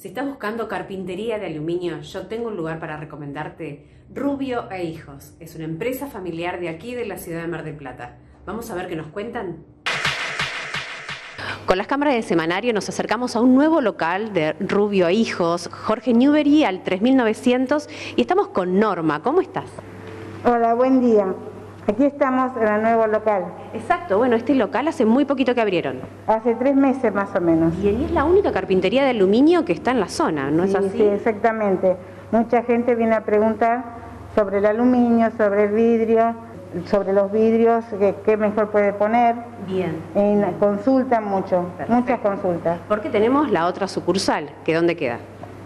Si estás buscando carpintería de aluminio, yo tengo un lugar para recomendarte. Rubio e Hijos. Es una empresa familiar de aquí de la ciudad de Mar del Plata. Vamos a ver qué nos cuentan. Con las cámaras de semanario nos acercamos a un nuevo local de Rubio e Hijos, Jorge Newbery al 3900 y estamos con Norma. ¿Cómo estás? Hola, buen día. Aquí estamos en el nuevo local. Exacto, bueno, este local hace muy poquito que abrieron. Hace tres meses más o menos. Y es la única carpintería de aluminio que está en la zona, ¿no es así? Sí, exactamente. Mucha gente viene a preguntar sobre el aluminio, sobre el vidrio, sobre los vidrios, qué, mejor puede poner. Bien. consultan mucho, muchas consultas. Porque tenemos la otra sucursal, que ¿dónde queda?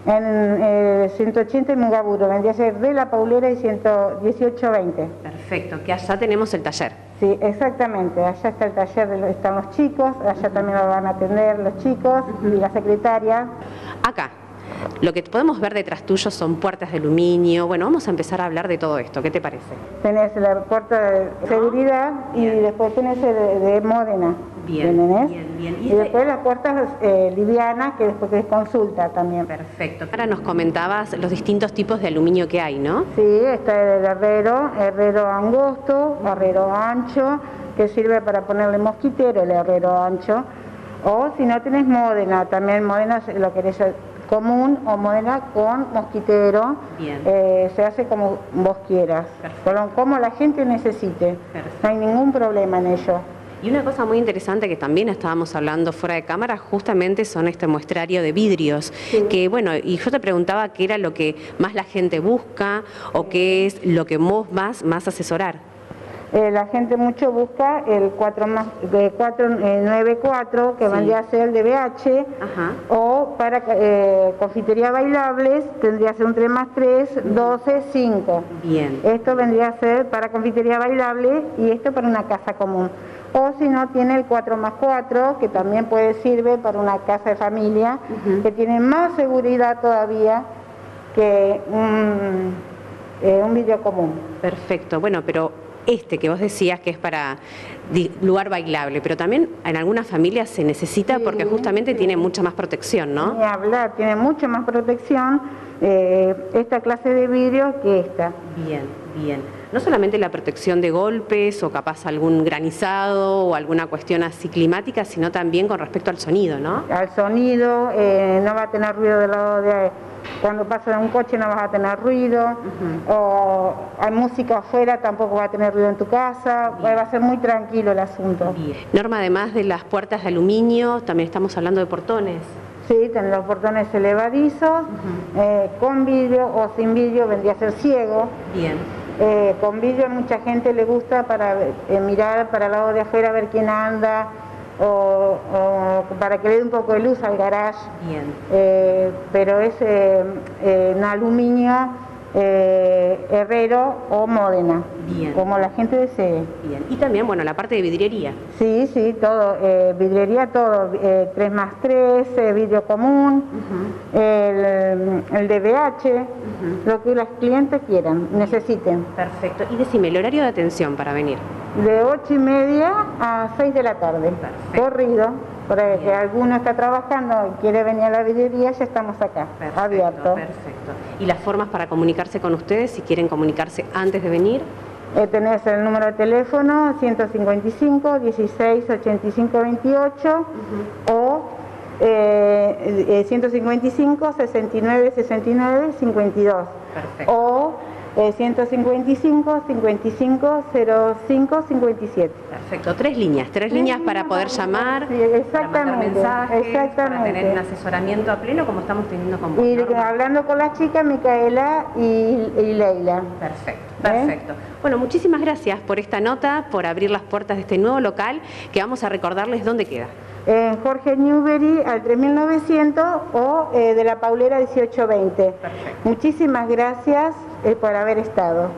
En 180 en Mugaburo, vendría a ser de la Paulera y 11820. Perfecto, que allá tenemos el taller. Sí, exactamente, allá está el taller, están los chicos, allá también lo van a atender los chicos y la secretaria. Acá, lo que podemos ver detrás tuyo son puertas de aluminio. Bueno, vamos a empezar a hablar de todo esto. ¿Qué te parece? Tenés la puerta de seguridad y después tenés de, de Módena. Bien, bien, bien. Y, después las puertas eh, livianas que después es consulta también. Perfecto. Ahora nos comentabas los distintos tipos de aluminio que hay, ¿no? Sí, está el herrero, herrero angosto, herrero ancho, que sirve para ponerle mosquitero, el herrero ancho. O si no tenés Módena, también Módena lo querés común o modena con mosquitero. Eh, se hace como vos quieras, como la gente necesite. No hay ningún problema en ello. Y una cosa muy interesante que también estábamos hablando fuera de cámara, justamente son este muestrario de vidrios, que bueno, y yo te preguntaba qué era lo que más la gente busca o qué es lo que vos más, más asesorar. Eh, la gente mucho busca el 4 más, de 494, que vendría a ser el DBH, o para eh, confitería bailables tendría que ser un 3 más 3, 12, 5. Bien. Esto vendría a ser para confitería bailable y esto para una casa común. O si no, tiene el 4 más 4, que también puede servir para una casa de familia, que tiene más seguridad todavía que un, eh, un video común. Perfecto. Bueno, pero este que vos decías que es para lugar bailable, pero también en algunas familias se necesita porque justamente tiene mucha más protección, ¿no? Ni hablar, tiene mucha más protección eh, esta clase de vidrio que esta. Bien, bien. No solamente la protección de golpes o capaz algún granizado o alguna cuestión así climática, sino también con respecto al sonido, ¿no? Al sonido, eh, no va a tener ruido del lado de cuando pasa un coche no vas a tener ruido, o hay música afuera, tampoco va a tener ruido en tu casa, va a ser muy tranquilo el asunto. Norma, además de las puertas de aluminio, también estamos hablando de portones. Sí, tenemos los portones elevadizos, eh, con vidrio o sin vidrio, vendría a ser ciego. Bien. Eh, con vidrio a mucha gente le gusta para eh, mirar para el lado de afuera, ver quién anda, o, para que le dé un poco de luz al garage. Bien. Eh, pero es eh, en aluminio eh, Herrero o Módena, Bien. como la gente desee. Bien. Y también, bueno, la parte de vidriería. Sí, sí, todo, vidriería todo, 3 más 3, vidrio común, el, el, DBH, lo que los clientes quieran, necesiten. Perfecto. Y decime, el horario de atención para venir de 8 y media a 6 de la tarde, corrido, porque alguno está trabajando y quiere venir a la vidriería, ya estamos acá, abierto. Perfecto. ¿Y las formas para comunicarse con ustedes si quieren comunicarse antes de venir? Eh, tenés el número de teléfono 155 16 85 28 o eh, 155 69 69 52 Perfecto. o 155 55 05 57. Perfecto, tres líneas, tres, líneas para poder llamar, exactamente, para exactamente. para tener un asesoramiento a pleno como estamos teniendo con vos. Y hablando con las chicas, Micaela y, Leila. Perfecto, perfecto. Bueno, muchísimas gracias por esta nota, por abrir las puertas de este nuevo local que vamos a recordarles dónde queda. En Jorge Newbery al 3900 o eh, de la Paulera 1820. Perfecto. Muchísimas gracias eh, por haber estado.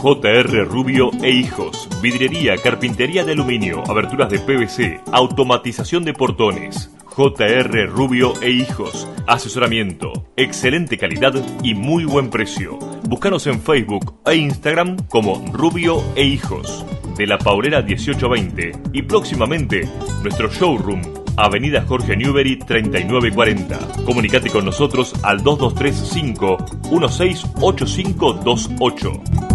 JR Rubio e Hijos, vidrería, carpintería de aluminio, aberturas de PVC, automatización de portones. JR Rubio e Hijos, asesoramiento, excelente calidad y muy buen precio Búscanos en Facebook e Instagram como Rubio e Hijos, de la Paulera 1820 y próximamente nuestro showroom, Avenida Jorge Newbery 3940. Comunicate con nosotros al 2235 168528.